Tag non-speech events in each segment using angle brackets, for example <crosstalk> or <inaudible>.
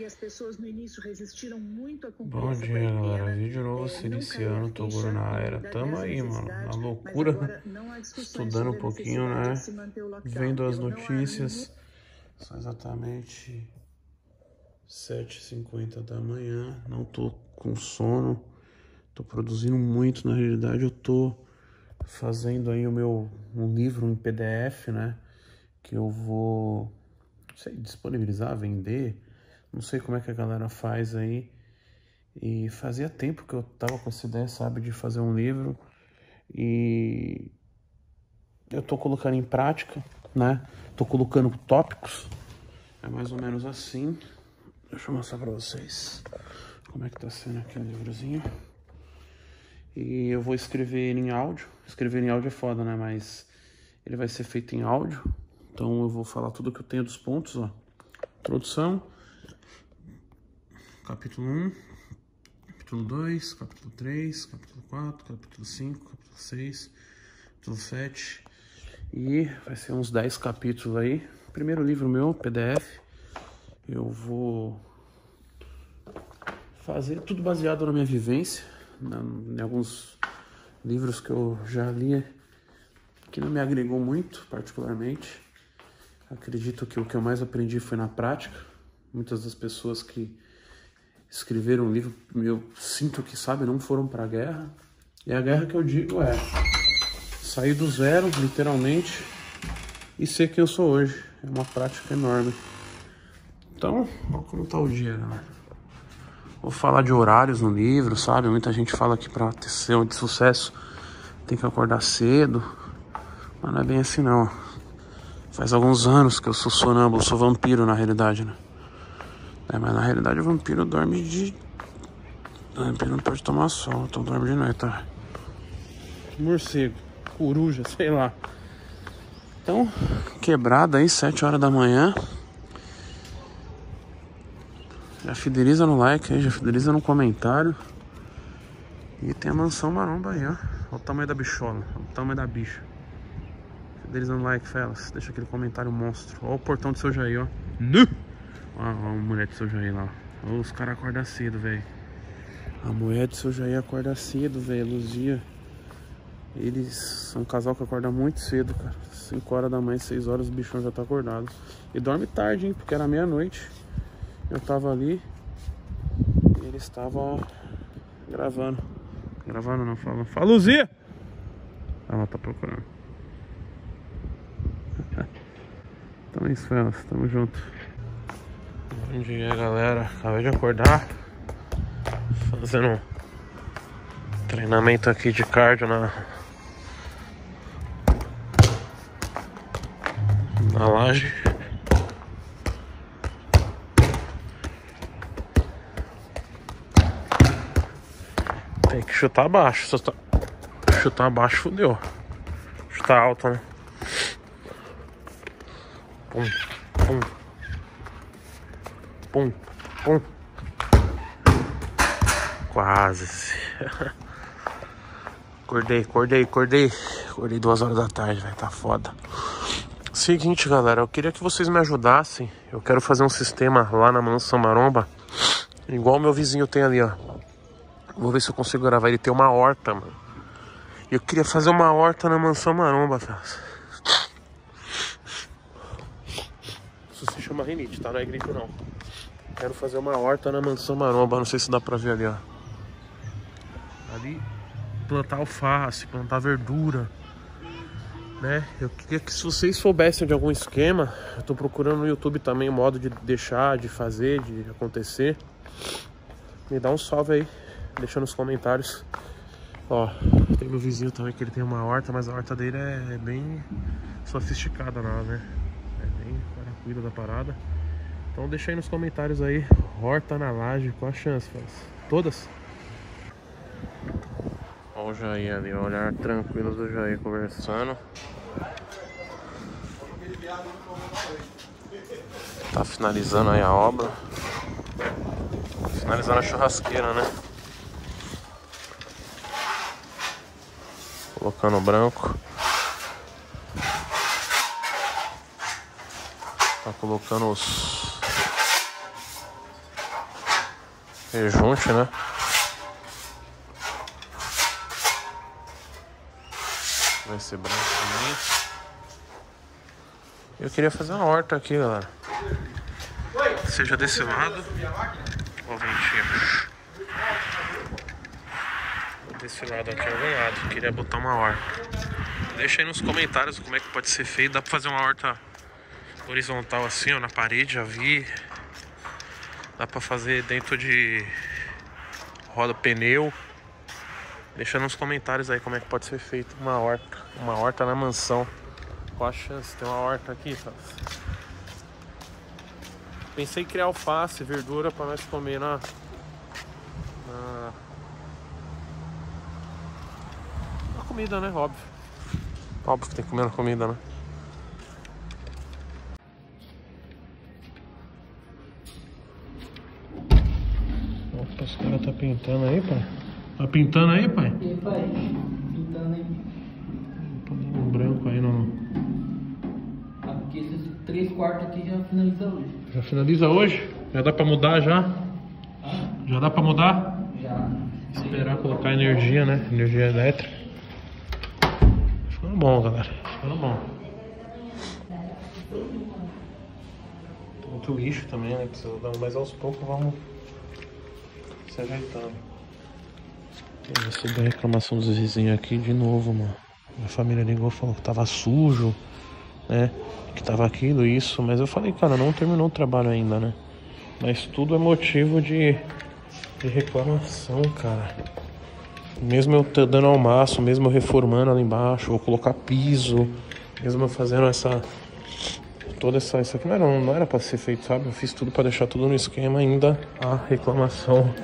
E as pessoas no início resistiram muito a cumprir Bom dia, galera. Vídeo novo é, se iniciando, Toguro na era. Tamo aí, mano. Na loucura. Estudando um pouquinho, né? de. Vendo as notícias. São exatamente 7h50 da manhã. Não tô com sono. Tô produzindo muito. Na realidade, eu tô fazendo aí o meu um livro em PDF, né? Que eu vou sei, disponibilizar, vender. Não sei como é que a galera faz aí. E fazia tempo que eu tava com essa ideia, sabe, de fazer um livro. E eu tô colocando em prática, né? Tô colocando tópicos. É mais ou menos assim. Deixa eu mostrar pra vocês como é que tá sendo aqui o livrozinho. E eu vou escrever ele em áudio. Escrever em áudio é foda, né? Mas ele vai ser feito em áudio. Então eu vou falar tudo que eu tenho dos pontos, ó. Introdução. Capítulo 1. Capítulo 2. Capítulo 3. Capítulo 4. Capítulo 5. Capítulo 6. Capítulo 7. E vai ser uns 10 capítulos aí. Primeiro livro meu, PDF. Eu vou fazer tudo baseado na minha vivência, em alguns livros que eu já li que não me agregou muito, particularmente. Acredito que o que eu mais aprendi foi na prática. Muitas das pessoas que escreveram um livro, eu sinto que, sabe, não foram para a guerra. E a guerra que eu digo é sair do zero, literalmente, e ser quem eu sou hoje. É uma prática enorme. Então, olha como o dia, galera. Vou falar de horários no livro, sabe? Muita gente fala que pra ter ser um de sucesso tem que acordar cedo. Mas não é bem assim não. Faz alguns anos que eu sou sonâmbulo, sou vampiro na realidade, né? É, mas na realidade o vampiro dorme de. O vampiro não pode tomar sol, então dorme de noite, tá? Morcego, coruja, sei lá. Então, quebrada aí, 7 horas da manhã. Já fideliza no like aí, já fideliza no comentário. E tem a mansão maromba aí, ó. Olha o tamanho da bichola, olha o tamanho da bicha. Fideliza no like, felas. Deixa aquele comentário monstro. Olha o portão do seu Jair, ó. Nu! Olha a mulher do seu Jair lá. Olha os caras acordam cedo, velho. A mulher do seu Jair acorda cedo, velho. Luzia. Eles são um casal que acorda muito cedo, cara. 5 horas da manhã, 6 horas, o bichão já tá acordado. E dorme tarde, hein? Porque era meia-noite. Eu tava ali e ele estava gravando. Gravando não, falando. Fala, Luzia! Ela tá procurando. <laughs> então é isso, Felas. Tamo junto. Bom dia, galera. Acabei de acordar. Fazendo um treinamento aqui de cardio na... Na laje. Chutar baixo. Tá... chutar baixo, fodeu. Chutar alto, né? Pum, pum. Pum, pum. Quase. <laughs> Acordei, acordei, acordei. Acordei duas horas da tarde, vai tá foda. Seguinte, galera, eu queria que vocês me ajudassem. Eu quero fazer um sistema lá na Mansão Maromba. Igual meu vizinho tem ali, ó. Vou ver se eu consigo gravar. Ele tem uma horta, mano. Eu queria fazer uma horta na Mansão Maromba, cara. Isso se chama rinite, tá? Não é gripe, não. Quero fazer uma horta na Mansão Maromba. Não sei se dá pra ver ali, ó. Ali, plantar alface, plantar verdura. Né? Eu queria que se vocês soubessem de algum esquema, eu tô procurando no YouTube também o modo de deixar, de fazer, de acontecer. Me dá um salve aí, deixa nos comentários. Ó, tem meu vizinho também que ele tem uma horta, mas a horta dele é, é bem sofisticada lá, né? É bem para cuida da parada. Então deixa aí nos comentários aí, horta na laje, qual a chance, faz? Todas? Olha o Jair ali, o olhar tranquilo do Jair conversando. Tá finalizando aí a obra. Finalizando a churrasqueira, né? Colocando branco. Tá colocando os rejunte, né? Vai ser branco também. Eu queria fazer uma horta aqui, galera. Seja desse lado. Ó, o ventinho. Desse lado aqui, algum lado. Queria botar uma horta. Deixa aí nos comentários como é que pode ser feito. Dá pra fazer uma horta horizontal assim, ó, na parede, já vi. Dá pra fazer dentro de roda pneu. Deixa nos comentários aí como é que pode ser feito uma horta. Uma horta na mansão. Qual a chance? Tem uma horta aqui, tá? Pensei em criar alface, verdura pra nós comer na. na... comida, né? Óbvio. Óbvio que tem que comer na comida, né? Opa, os caras tá pintando aí, pai. Tá pintando aí, pai? E pai, pintando aí. Um branco aí no. Aqui esses três quartos aqui já finaliza hoje. Já finaliza hoje? Já dá pra mudar já? Ah, Já dá pra mudar? já. Esperar colocar energia, né? Energia elétrica. Bom, galera. Ficando bom. Tem muito lixo também, né? Mas aos poucos vamos se ajeitando. Eu recebi a reclamação dos vizinhos aqui de novo, mano. Minha família ligou e falou que tava sujo, né? Que tava aquilo, isso. Mas eu falei, cara, não terminou o trabalho ainda, né? Mas tudo é motivo de, de reclamação, cara. Mesmo eu dando ao máximo, mesmo eu reformando ali embaixo, ou colocar piso, mesmo eu fazendo essa. Toda essa. Isso aqui não era, não era pra ser feito, sabe? Eu fiz tudo pra deixar tudo no esquema, ainda a reclamação.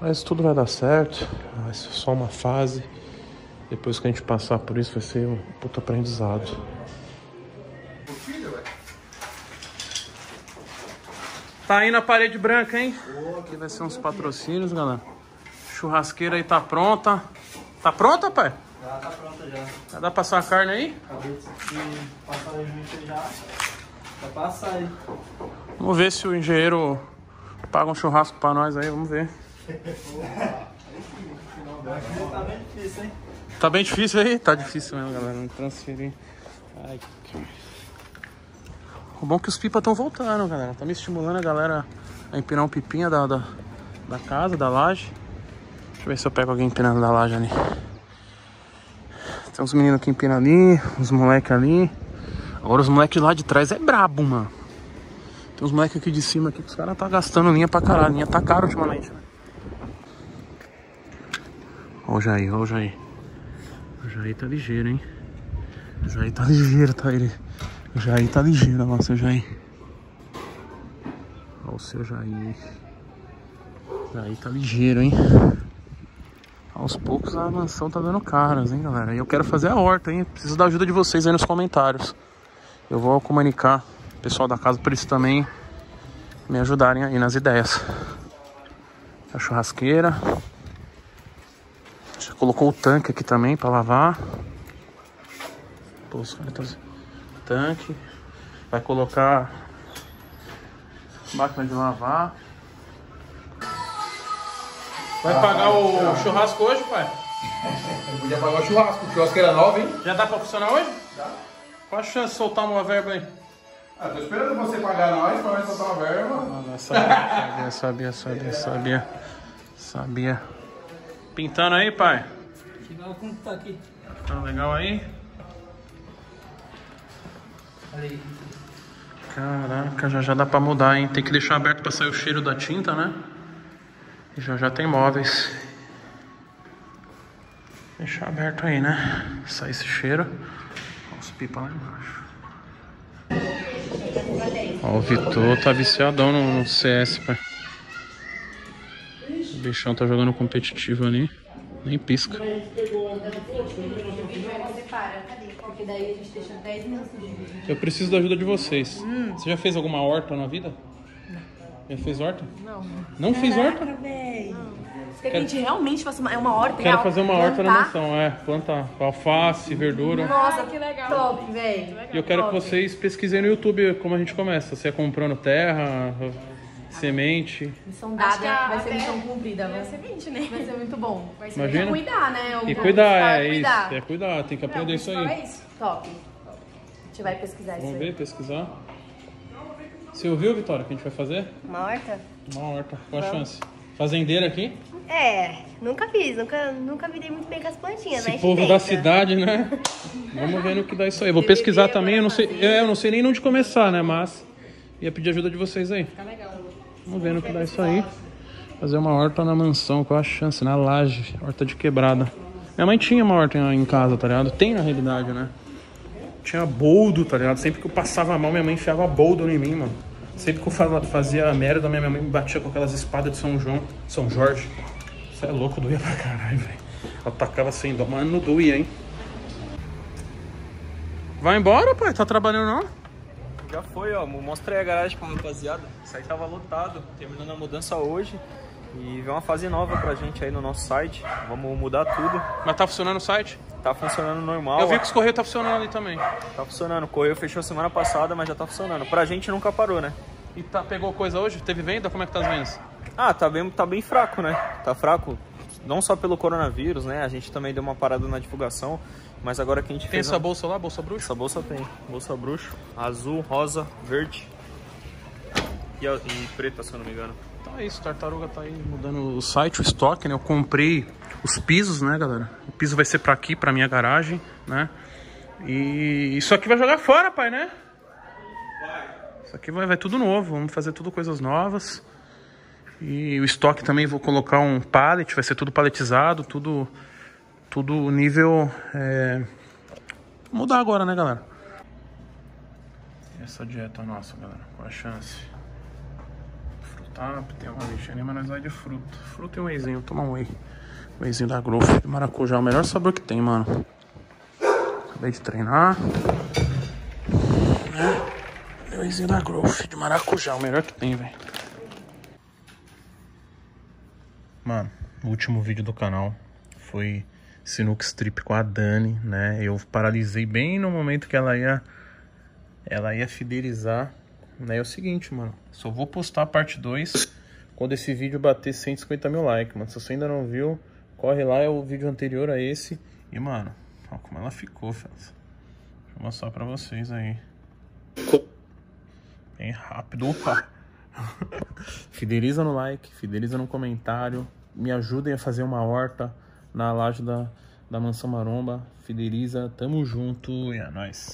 Mas tudo vai dar certo, vai ser só uma fase. Depois que a gente passar por isso, vai ser um puto aprendizado. Tá aí na parede branca, hein? Aqui vai ser uns patrocínios, galera. Churrasqueira aí tá pronta. Tá pronta, pai? Já tá pronta já. Já dá pra passar a carne aí? Acabei de passar o junto já. Vai passar aí. Vamos ver se o engenheiro paga um churrasco pra nós aí, vamos ver. Tá bem difícil, hein? Tá bem difícil aí? Tá difícil mesmo, galera. Não transferir. Ai, que... O bom é que os pipas estão voltando, galera. Tá me estimulando a galera a empinar um pipinha da, da, da casa, da laje. Deixa eu ver se eu pego alguém empinando da laje ali. Tem uns meninos que empinam ali, uns moleques ali. Agora os moleques lá de trás é brabo, mano. Tem uns moleques aqui de cima aqui que os caras tá gastando linha pra caralho. A linha tá cara ultimamente, né? Ó o Jair, ó o Jair. O Jair tá ligeiro, hein? O Jair tá ligeiro, tá ele. O Jair tá ligeiro, ó, o seu Jair. Ó o seu Jair. Jair tá ligeiro, hein? Aos poucos a mansão tá dando caras, hein, galera? E eu quero fazer a horta, hein? Preciso da ajuda de vocês aí nos comentários. Eu vou comunicar o pessoal da casa pra eles também me ajudarem aí nas ideias. A churrasqueira. Já colocou o tanque aqui também pra lavar. Pô, os caras. Tanque. Vai colocar máquina de lavar. Vai pagar o churrasco hoje, pai? Eu podia pagar o churrasco, o churrasco era nova, hein? Já dá pra funcionar hoje? Dá. Qual a chance de soltar uma verba aí? Ah, tô esperando você pagar nós pra nós soltar uma verba. Ah, sabia, sabia, sabia, sabia, sabia. Pintando aí, pai? Chegar como tá aqui. Tá legal aí? Olha aí. Caraca, já já dá pra mudar, hein? Tem que deixar aberto pra sair o cheiro da tinta, né? Já já tem móveis. Deixar aberto aí, né? Sai esse cheiro. Olha os pipas lá embaixo. Ó, o Vitor tá viciadão no, no CS, pai. O bichão tá jogando competitivo ali. Nem pisca. Você para, cadê? Porque daí a gente deixa 10 minutos de vídeo. Eu preciso da ajuda de vocês. Você já fez alguma horta na vida? Já fez horta? Não. Não fez horta? velho. Você quer que a gente realmente faça uma, é uma horta Quero fazer uma horta na mansão, é. Plantar alface, verdura. Nossa, que legal. Top, velho. E eu quero que vocês pesquisem no YouTube como a gente começa. Se é comprando terra, semente. Missão Acho que dada, a- vai ser missão cumprida. É Vai ser, semente, né? vai ser muito bom. Vai ser Imagina. E cuidar, né? o E cuidar, Vai é cuidar. isso. É cuidar, tem que aprender isso Principal aí. É isso. Top. A gente vai pesquisar Vamos isso ver, aí. pesquisar. Você ouviu, Vitória, o que a gente vai fazer? Uma horta? Uma horta. Qual a chance? Fazendeira aqui? É, nunca fiz, nunca, nunca me dei muito bem com as plantinhas, Esse mas povo da cidade, né? <laughs> Vamos ver no que dá isso aí. Eu vou pesquisar também, eu não sei, é, eu não sei nem onde começar, né? Mas ia pedir ajuda de vocês aí. Vamos ver no que dá isso aí. Fazer uma horta na mansão, qual a chance? Na laje, horta de quebrada. Minha mãe tinha uma horta em casa, tá ligado? Tem na realidade, né? Tinha boldo, tá ligado? Sempre que eu passava mal, minha mãe enfiava boldo em mim, mano. Sempre que eu fa- fazia merda, minha mãe me batia com aquelas espadas de São João, São Jorge. Você é louco, doía pra caralho, velho. Ela tacava sem dó, mas não doía, hein? Vai embora, pai? Tá trabalhando não? Já foi, ó. Mostrei a garagem pra rapaziada. Isso aí tava lotado. Terminando a mudança hoje. E vem uma fase nova pra gente aí no nosso site. Vamos mudar tudo. Mas tá funcionando o site? Tá funcionando normal. Eu vi que os correios tá funcionando ali também. Tá funcionando. O correio fechou semana passada, mas já tá funcionando. Pra gente nunca parou, né? E tá, pegou coisa hoje? Teve venda? Como é que tá as vendas? Ah, tá bem, tá bem fraco, né? Tá fraco. Não só pelo coronavírus, né? A gente também deu uma parada na divulgação. Mas agora que a gente Tem fez. essa a- bolsa lá, bolsa bruxa? Essa bolsa tem. Bolsa bruxo. Azul, rosa, verde. E, e preta, se eu não me engano. Então é isso, Tartaruga tá aí mudando o site, o estoque, né? Eu comprei os pisos, né, galera? O piso vai ser pra aqui, pra minha garagem, né? E isso aqui vai jogar fora, pai, né? Isso aqui vai, vai tudo novo, vamos fazer tudo coisas novas. E o estoque também vou colocar um pallet, vai ser tudo paletizado, tudo tudo nível é... mudar agora, né, galera? Essa dieta nossa, galera, qual a chance? Frutar, tem uma ali, mas nós vai de fruta. Fruta e um wheyzinho, tomar um whey. Wheyzinho da Growth de maracujá, o melhor sabor que tem, mano. Acabei de treinar. É. Wheyzinho da Growth de maracujá, o melhor que tem, velho. Mano, o último vídeo do canal foi Sinuca Strip com a Dani, né? Eu paralisei bem no momento que ela ia ela ia fidelizar, né? É o seguinte, mano, só vou postar a parte 2 quando esse vídeo bater 150 mil likes, mano. Se você ainda não viu, corre lá, é o vídeo anterior a esse. E, mano, ó como ela ficou, fellas. Deixa eu mostrar pra vocês aí. Bem rápido, opa! <laughs> fideliza no like, fideliza no comentário. Me ajudem a fazer uma horta na laje da, da Mansão Maromba. Fideliza, tamo junto e é nóis.